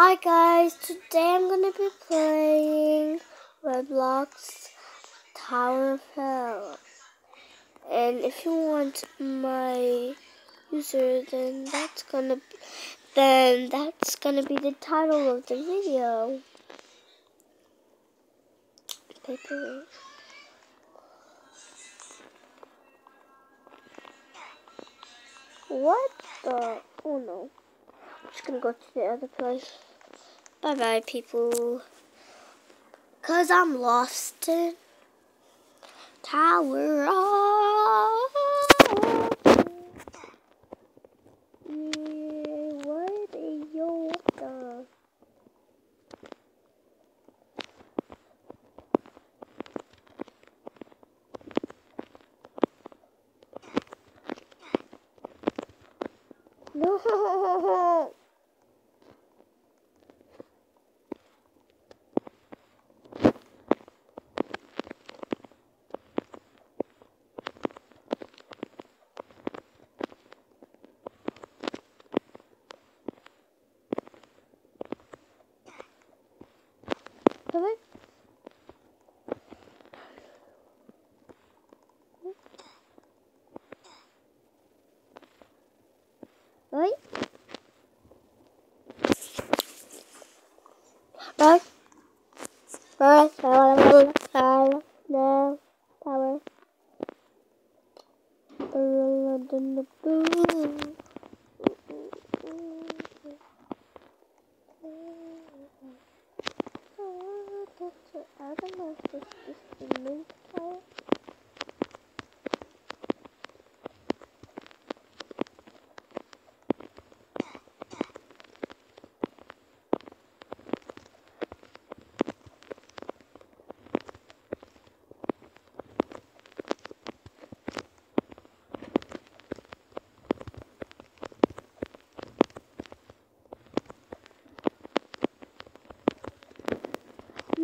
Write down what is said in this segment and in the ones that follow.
Hi guys, today I'm gonna be playing Roblox Tower of Hell. And if you want my user, then that's gonna be, then that's gonna be the title of the video. Paper. What the? Oh no. I'm just gonna go to the other place. Bye bye, people. Cause I'm lost in Tower of. Yeah, what a yoga. No. Right. No. Power. I don't know if this is the main tower.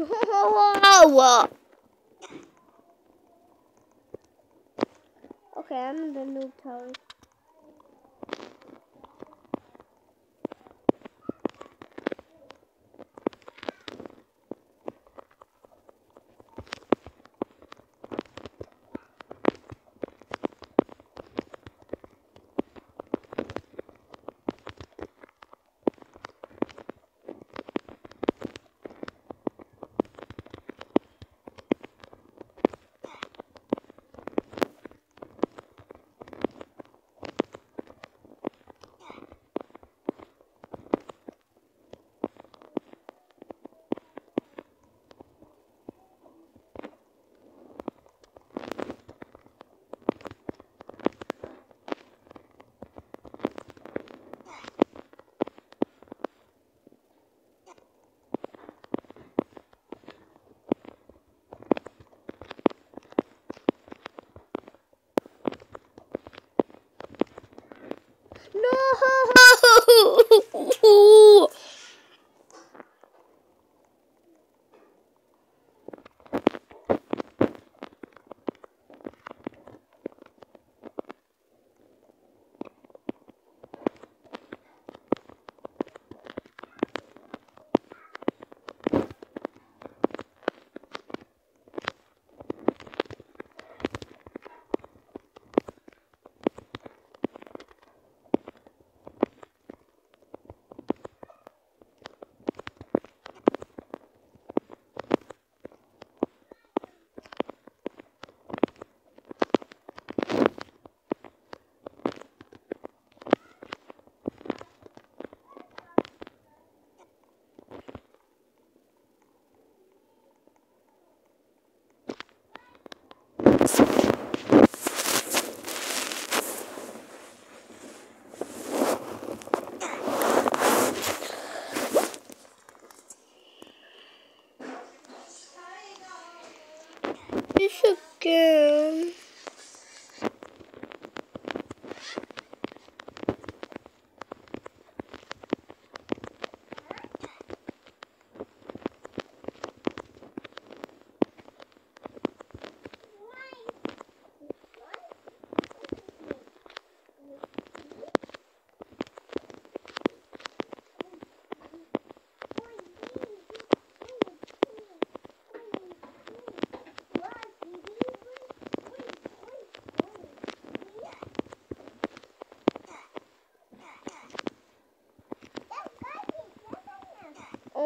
No! Okay, I'm in the new tower. No!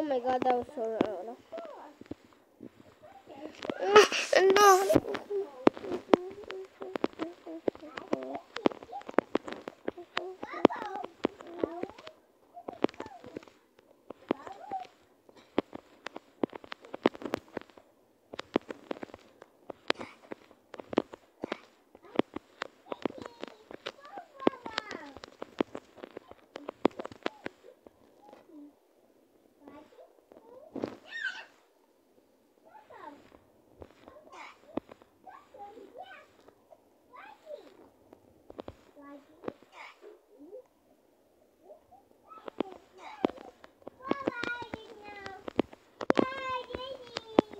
My god, that was so loud. no.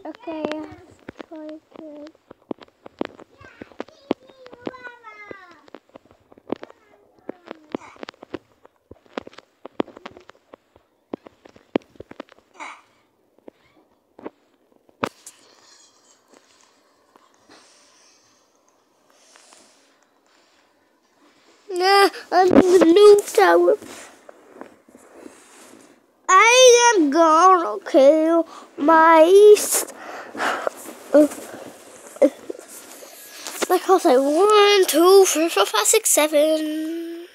Okay, try to. In the new tower. I am gonna kill mice. Like I'll say one, two, three, four, five, six, seven.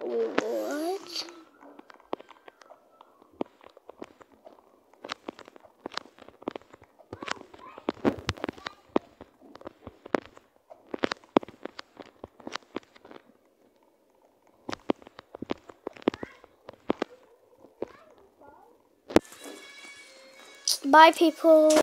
What? Bye, people.